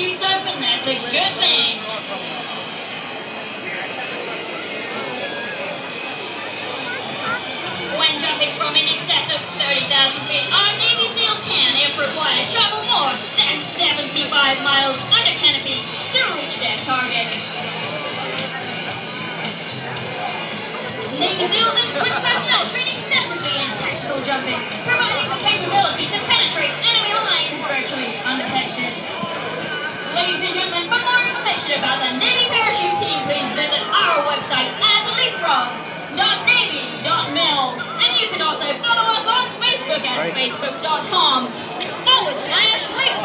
shoots open. That's a good thing. when jumping from in excess of 30,000 feet, our Navy SEALs can, if required, travel more than 75 miles under canopy to reach their target. Navy SEAls and SWCC personnel training extensively in tactical jumping, providing the capability to penetrate For more information about the Navy Parachute Team, please visit our website at leapfrogs.navy.mil. And you can also follow us on Facebook at facebook.com forward slash leapfrogs. Ladies and gentlemen,